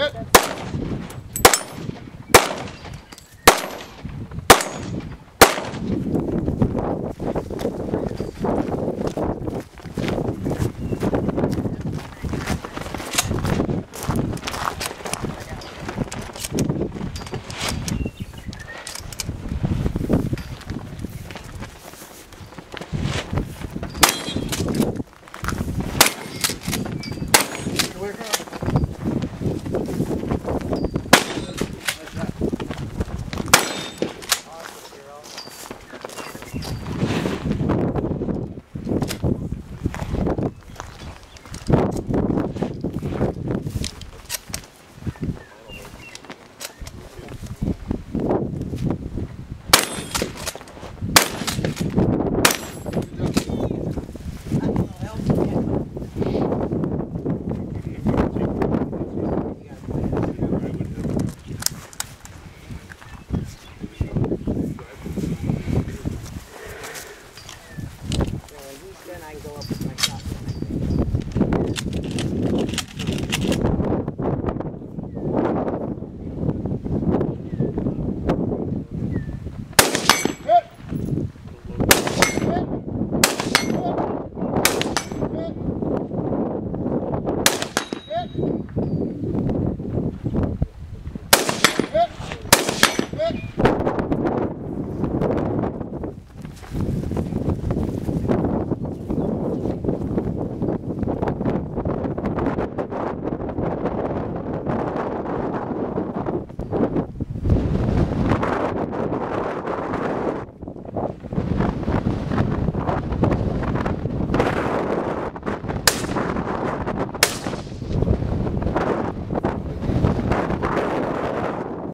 Hit. then I can go up with my